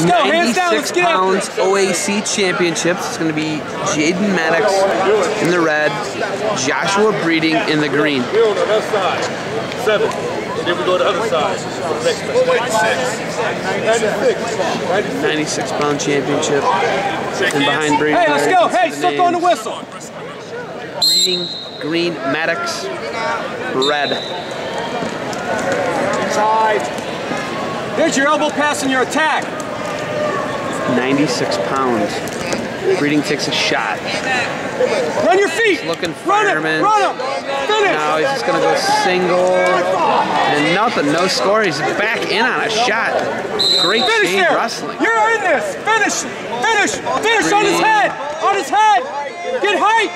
Let's go, hands down, let's 96 get pounds. OAC championships. It's going to be Jaden Mattox in the red, Joshua Breeding in the green. We're on the other side. Seven. Then we go to the other side. Next one. 96. 96 pound championship. And behind Breeding. Hey, let's go. Hey, still going to whistle. Breeding, green, Mattox, red. Side. There's your elbow pass and your attack. 96 pounds. Breeding takes a shot. Run your feet. Looking Run it. fireman. Run him. Finish. Now he's just gonna go single and nothing, no score. He's back in on a shot. Great Finish chain there. wrestling. You're in this. Finish. Finish. Finish on his head. On his head. Get height.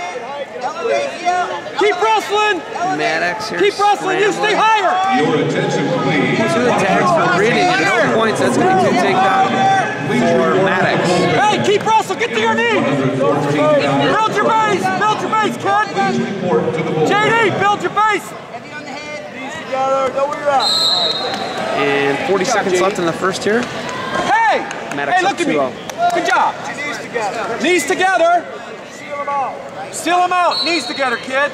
Keep wrestling. Mattox here. Keep wrestling. You stay higher. Your attention, please. Two attacks for Breeding and no points. That's gonna be two takedown for Mattox. Hey, keep Russell, Get to your knees. Build your base. Build your base, kid. Please report to the board. JD, build your base. And 40 seconds left in the first here. Hey. Mattox Hey, up look at me. 2-0. Good job. Knees together. Seal them out. Seal them out. Knees together, kid.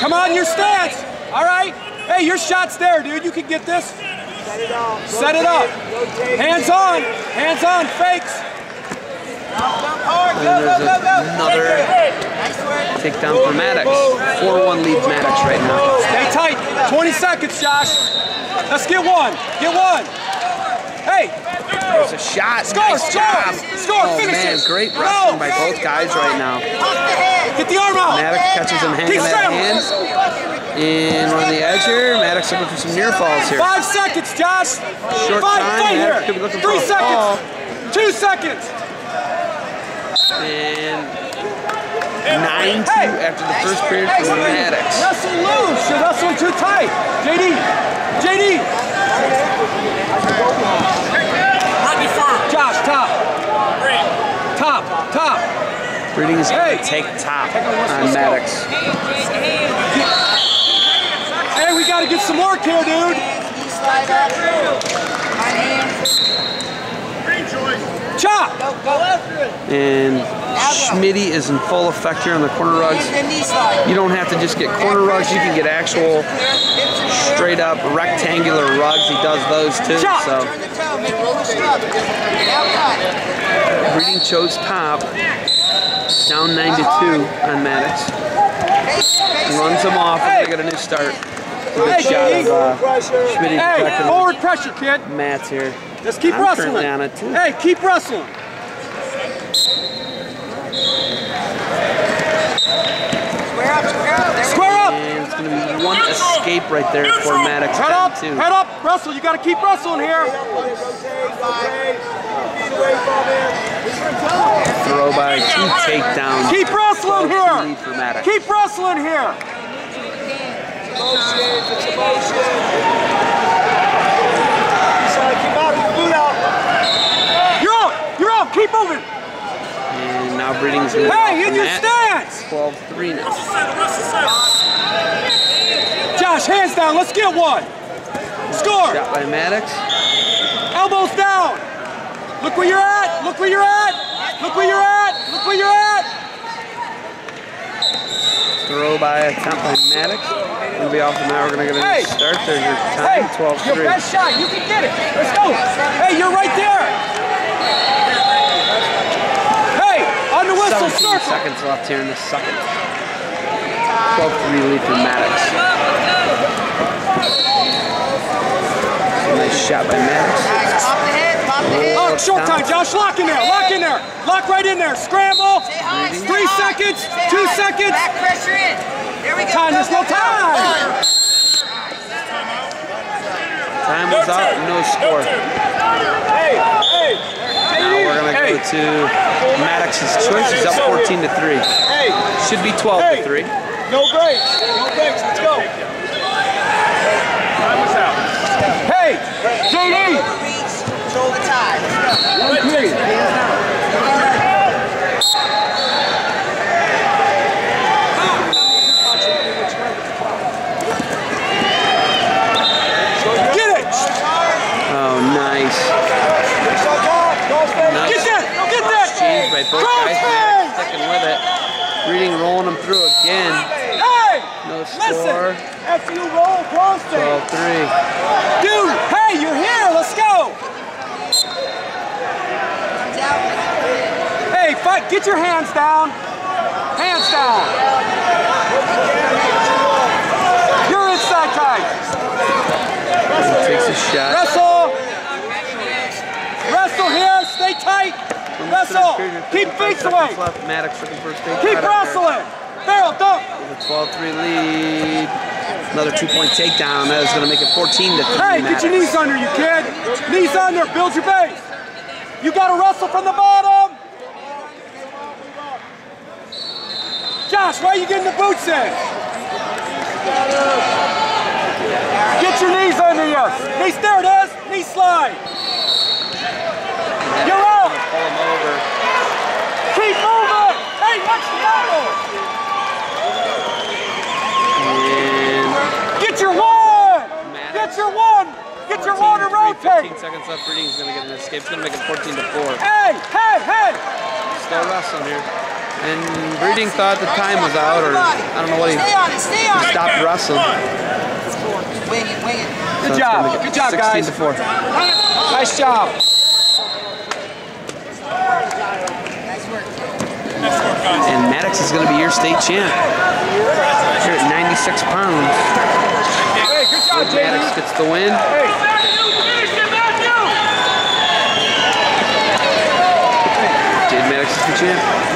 Come on, your stance. All right. Hey, your shot's there, dude. You can get this. Set it up. set it up Hands on. Hands on. Fakes. And there's another takedown for Mattox. 4-1 leads Mattox right now. Stay tight. 20 seconds, Josh. Let's get one. Get one. Hey, There's a shot. Score, nice score, job. score, oh finish man, it. great Go. wrestling by both guys right now. get the arm out. Mattox catches him hanging Keep that hand. And on the edge here, Mattox looking for some near falls here. Five seconds, Josh. Short Five, time, fight Mattox here. could be looking Three for a fall. seconds. Two seconds. And 9-2 Hey. after the first period Hey, for hey, Mattox. Wrestle loose. You're wrestling too tight. JD. JD. Josh, top. Top, top. Breeding is going Hey. to take top Take a on let's go. Mattox. Hey, got to get some work here, dude. Chop. And Schmitty is in full effect here on the corner rugs. You don't have to just get corner rugs, you can get actual straight up rectangular rugs. He does those too. Chop. So Breeding chose top. Down 9 to 2 on Mattox. Runs him off and they get a new start. Good Hey, shot of uh, Schmitty Hey, forward pressure, kid. Matt's here. Just keep I'm wrestling. currently on it too. Hey, keep wrestling. Square up. Square And it's going to be one escape right there for Mattox. Head up. 10-2. Head up. Wrestle. You got to keep wrestling here. Throw by two takedowns. Keep wrestling here. lead for Mattox. Keep wrestling here. You're up. You're up. Keep moving. And now Breeding's going to Hey, in your stance. 12-3 now. Josh, hands down. Let's get one. Score. Shot by Mattox. Elbows down. Look where you're at. Look where you're at. Look where you're at. Look where you're at. Throw by attempt by Mattox. Gonna be off the now. We're gonna get a Hey. start. There's your Hey, time, your 12-3. best shot. You can get it. Let's go. Hey, you're right there. Hey, on the whistle 17 circle. seconds left here in the second. 12-3 lead for Mattox. Nice shot by Mattox. Pop the head, pop the head. Oh, short time, Josh. Lock in there. Lock in there. Lock right in there. Scramble. High, Three seconds. Two high. seconds. Back pressure in. There we go. Time, Go, there's no time. Time was up, no score. Hey, hey. Now we're gonna Hey. go to Mattox's choice. He's up 14 to 3. Should be 12 to 3. no breaks. No breaks. Let's go. Hey, JD. Reach, control the tide. Let's go. One, three. with it. Breeding rolling them through again. Hey! No Listen! score. After you roll close thing. 12-3. Dude, hey, you're here. Let's go. Hey, fight. Get your hands down. Hands down. You're inside tight. Takes a shot. Wrestle. Wrestle here. Stay tight. Keep feet away. Left. Mattox looking for a state Keep wrestling. Barrel, don't. With a 12-3 lead. Another two-point takedown. That is going to make it 14 to 3. Hey, get your knees under you, kid. Knees under. Build your base. You got to wrestle from the bottom. Josh, why are you getting the boots in? Get your knees under you. Knees, there it is. Knee slide. You're out. Pull him over. Keep moving. Hey, watch the battle. And Get your one. Get your one. Get your one to rotate. 15 seconds left. Breeding's going to get an escape. It's going to make it 14 to 4. Hey, hey, hey. Still wrestling here. And Breeding thought the time was out, or I don't know what he Stay on it, stay on it. stopped wrestling. Wing it, wing it. Good So job. gonna make it Good job, 16 guys. to 4. Nice job. And Mattox is going to be your state champ. Here at 96 pounds. Hey, good job, Mattox gets the win. Hey. Jade Mattox is the champ.